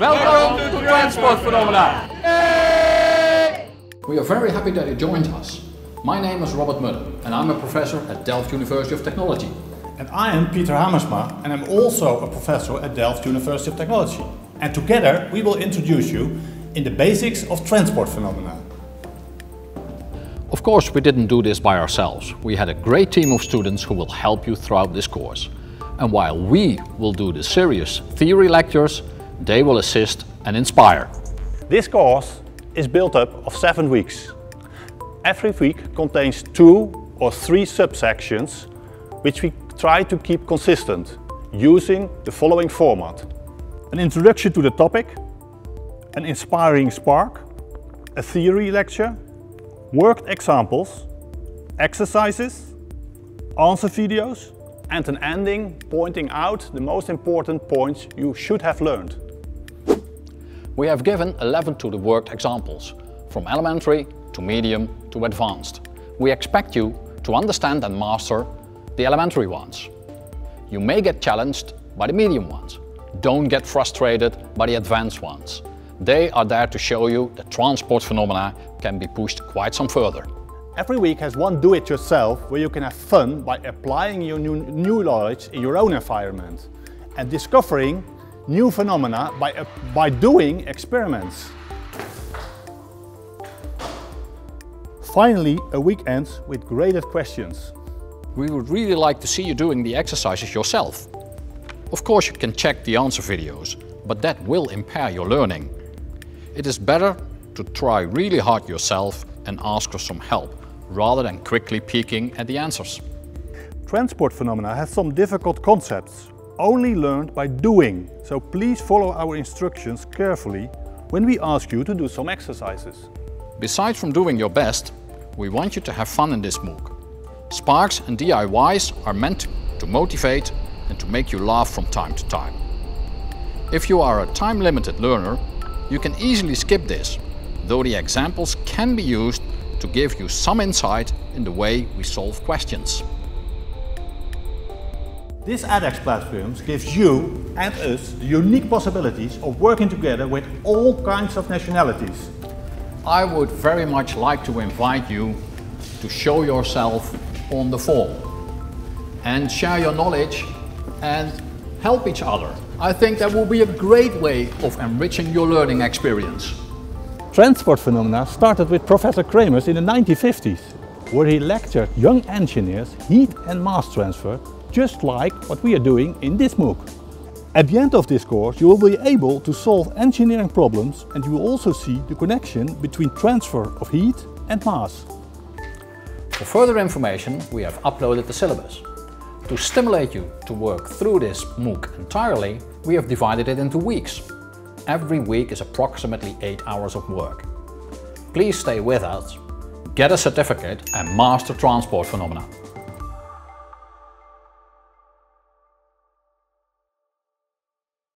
Welcome to Transport Phenomena! We are very happy that you joined us. My name is Robert Mudde and I'm a professor at Delft University of Technology. And I am Peter Hamersma and I'm also a professor at Delft University of Technology. And together we will introduce you in the basics of transport phenomena. Of course, we didn't do this by ourselves. We had a great team of students who will help you throughout this course. And while we will do the serious theory lectures, they will assist and inspire. This course is built up of seven weeks. Every week contains two or three subsections which we try to keep consistent using the following format. An introduction to the topic, an inspiring spark, a theory lecture, worked examples, exercises, answer videos and an ending pointing out the most important points you should have learned. We have given 11 to the worked examples, from elementary to medium to advanced. We expect you to understand and master the elementary ones. You may get challenged by the medium ones. Don't get frustrated by the advanced ones. They are there to show you that transport phenomena can be pushed quite some further. Every week has one do-it-yourself where you can have fun by applying your new, new knowledge in your own environment and discovering new phenomena by, uh, by doing experiments. Finally, a week ends with graded questions. We would really like to see you doing the exercises yourself. Of course you can check the answer videos, but that will impair your learning. It is better to try really hard yourself and ask for some help, rather than quickly peeking at the answers. Transport phenomena has some difficult concepts, only learned by doing, so please follow our instructions carefully when we ask you to do some exercises. Besides from doing your best, we want you to have fun in this MOOC. Sparks and DIYs are meant to motivate and to make you laugh from time to time. If you are a time-limited learner, you can easily skip this, though the examples can be used to give you some insight in the way we solve questions. This edX platform gives you and us the unique possibilities of working together with all kinds of nationalities. I would very much like to invite you to show yourself on the form and share your knowledge and help each other. I think that will be a great way of enriching your learning experience. Transport phenomena started with Professor Kramers in the 1950s, where he lectured young engineers heat and mass transfer, just like what we are doing in this MOOC. At the end of this course you will be able to solve engineering problems and you will also see the connection between transfer of heat and mass. For further information we have uploaded the syllabus. To stimulate you to work through this MOOC entirely, we have divided it into weeks. Every week is approximately 8 hours of work. Please stay with us, get a certificate and master transport phenomena.